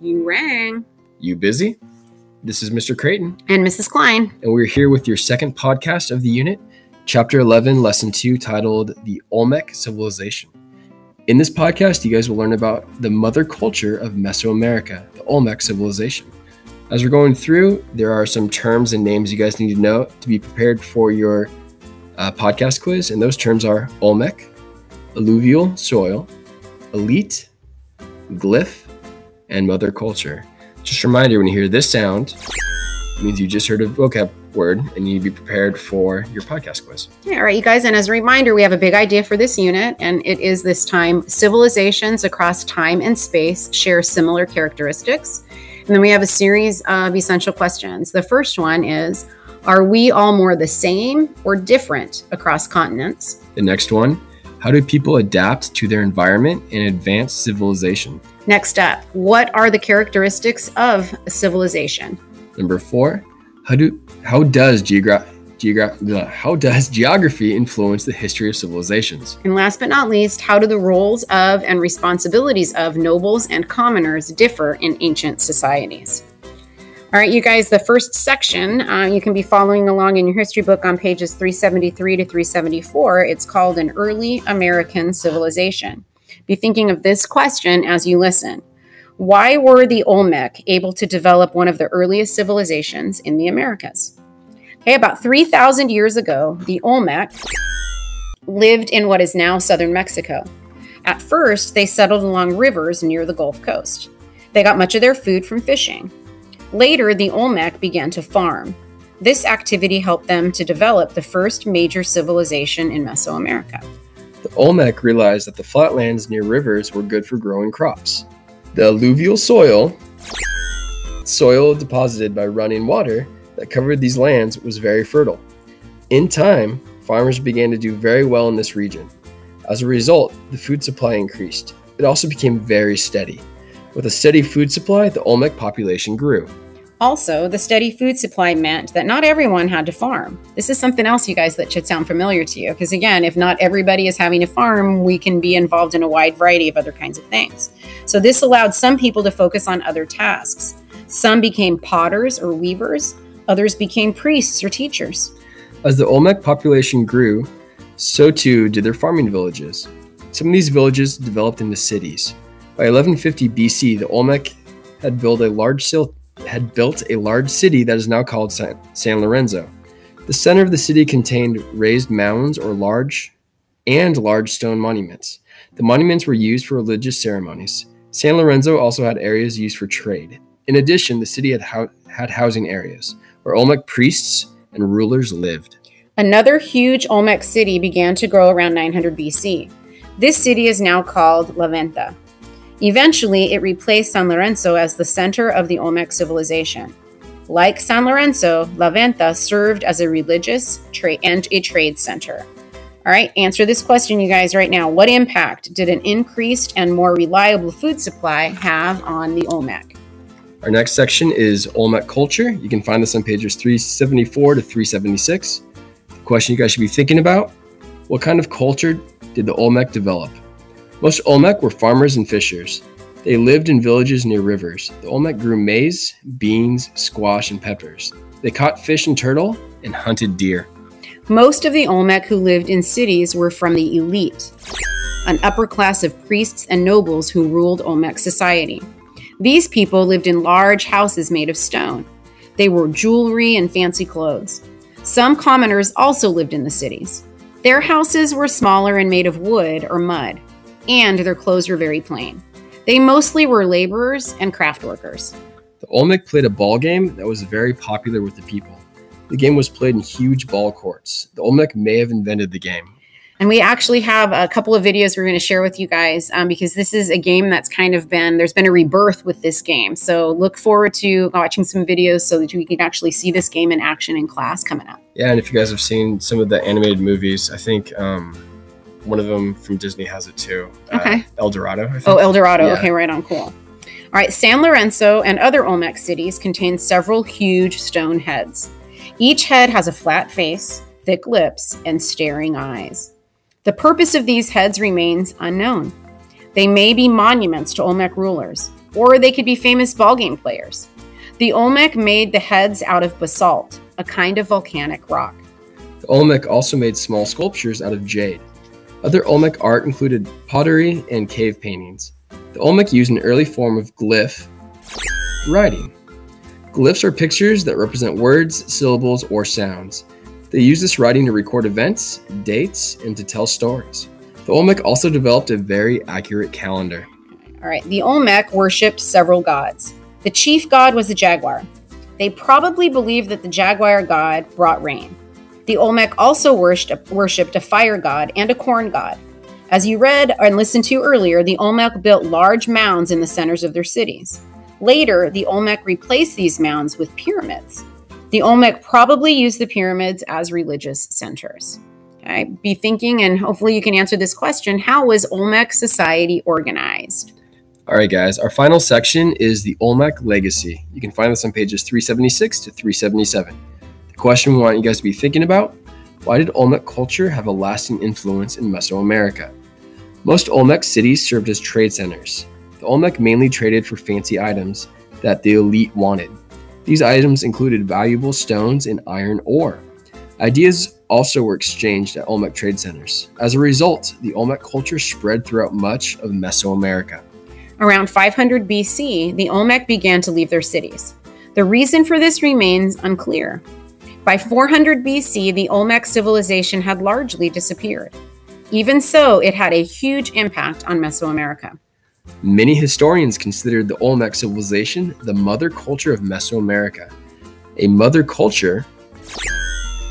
You rang. You busy? This is Mr. Creighton, And Mrs. Cline. and we're here with your second podcast of the unit, Chapter 11, Lesson 2, titled The Olmec Civilization. In this podcast, you guys will learn about the mother culture of Mesoamerica, the Olmec civilization. As we're going through, there are some terms and names you guys need to know to be prepared for your uh, podcast quiz, and those terms are Olmec, alluvial soil, elite, glyph, and mother culture. Just a reminder when you hear this sound, it means you just heard a vocab word and you need to be prepared for your podcast quiz. Yeah, all right, you guys. And as a reminder, we have a big idea for this unit, and it is this time civilizations across time and space share similar characteristics. And then we have a series of essential questions. The first one is Are we all more the same or different across continents? The next one How do people adapt to their environment and advance civilization? Next up, what are the characteristics of a civilization? Number four How, do, how does geogra- geogra- how does geography influence the history of civilizations? And last but not least, how do the roles of and responsibilities of nobles and commoners differ in ancient societies? All right, you guys, the first section, uh, you can be following along in your history book on pages 373 to 374. It's called An Early American Civilization. Be thinking of this question as you listen. Why were the Olmec able to develop one of the earliest civilizations in the Americas? Okay, about 3,000 years ago, the Olmec lived in what is now southern Mexico. At first, they settled along rivers near the Gulf Coast. They got much of their food from fishing. Later, the Olmec began to farm. This activity helped them to develop the first major civilization in Mesoamerica. The Olmec realized that the flatlands near rivers were good for growing crops. The alluvial soil, soil deposited by running water that covered these lands, was very fertile. In time, farmers began to do very well in this region. As a result, the food supply increased. It also became very steady. With a steady food supply, the Olmec population grew. Also, the steady food supply meant that not everyone had to farm. This is something else, you guys, that should sound familiar to you. Because again, if not everybody is having a farm, we can be involved in a wide variety of other kinds of things. So, this allowed some people to focus on other tasks. Some became potters or weavers, others became priests or teachers. As the Olmec population grew, so too did their farming villages. Some of these villages developed into cities. By 1150 BC, the Olmec had built a large sil- had built a large city that is now called San, San Lorenzo. The center of the city contained raised mounds or large and large stone monuments. The monuments were used for religious ceremonies. San Lorenzo also had areas used for trade. In addition, the city had, had housing areas where Olmec priests and rulers lived. Another huge Olmec city began to grow around 900 BC. This city is now called La Venta. Eventually, it replaced San Lorenzo as the center of the Olmec civilization. Like San Lorenzo, La Venta served as a religious tra- and a trade center. All right, answer this question, you guys, right now. What impact did an increased and more reliable food supply have on the Olmec? Our next section is Olmec culture. You can find this on pages 374 to 376. The question you guys should be thinking about what kind of culture did the Olmec develop? Most Olmec were farmers and fishers. They lived in villages near rivers. The Olmec grew maize, beans, squash, and peppers. They caught fish and turtle and hunted deer. Most of the Olmec who lived in cities were from the elite, an upper class of priests and nobles who ruled Olmec society. These people lived in large houses made of stone. They wore jewelry and fancy clothes. Some commoners also lived in the cities. Their houses were smaller and made of wood or mud, and their clothes were very plain. They mostly were laborers and craft workers. The Olmec played a ball game that was very popular with the people. The game was played in huge ball courts. The Olmec may have invented the game. And we actually have a couple of videos we're going to share with you guys um, because this is a game that's kind of been, there's been a rebirth with this game. So look forward to watching some videos so that you can actually see this game in action in class coming up. Yeah, and if you guys have seen some of the animated movies, I think um, one of them from Disney has it too. Uh, Okay. El Dorado. I think. Oh, El Dorado. Yeah. Okay, right on. Cool. All right, San Lorenzo and other Olmec cities contain several huge stone heads. Each head has a flat face, thick lips, and staring eyes. The purpose of these heads remains unknown. They may be monuments to Olmec rulers, or they could be famous ball game players. The Olmec made the heads out of basalt, a kind of volcanic rock. The Olmec also made small sculptures out of jade. Other Olmec art included pottery and cave paintings. The Olmec used an early form of glyph writing. Glyphs are pictures that represent words, syllables, or sounds. They use this writing to record events, dates, and to tell stories. The Olmec also developed a very accurate calendar. All right, the Olmec worshipped several gods. The chief god was the jaguar. They probably believed that the jaguar god brought rain. The Olmec also worshipped, a fire god and a corn god. As you read and listened to earlier, the Olmec built large mounds in the centers of their cities. Later, the Olmec replaced these mounds with pyramids. The Olmec probably used the pyramids as religious centers. Okay, be thinking, and hopefully you can answer this question How was Olmec society organized? All right, guys, our final section is the Olmec legacy. You can find this on pages 376 to 377. Question we want you guys to be thinking about why did Olmec culture have a lasting influence in Mesoamerica? Most Olmec cities served as trade centers. The Olmec mainly traded for fancy items that the elite wanted. These items included valuable stones and iron ore. Ideas also were exchanged at Olmec trade centers. As a result, the Olmec culture spread throughout much of Mesoamerica. Around 500 BC, the Olmec began to leave their cities. The reason for this remains unclear. By 400 BC, the Olmec civilization had largely disappeared. Even so, it had a huge impact on Mesoamerica. Many historians considered the Olmec civilization the mother culture of Mesoamerica. A mother culture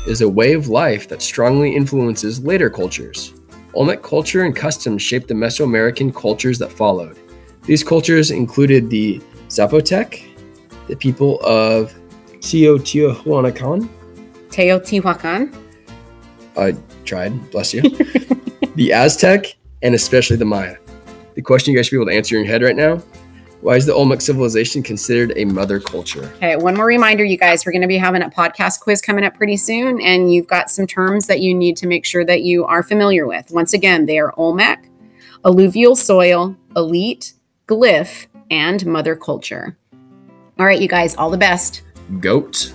is a way of life that strongly influences later cultures. Olmec culture and customs shaped the Mesoamerican cultures that followed. These cultures included the Zapotec, the people of Teotihuacan. Teotihuacan. I tried, bless you. the Aztec, and especially the Maya. The question you guys should be able to answer in your head right now why is the Olmec civilization considered a mother culture? Okay, one more reminder, you guys. We're going to be having a podcast quiz coming up pretty soon, and you've got some terms that you need to make sure that you are familiar with. Once again, they are Olmec, alluvial soil, elite, glyph, and mother culture. All right, you guys, all the best. Goat.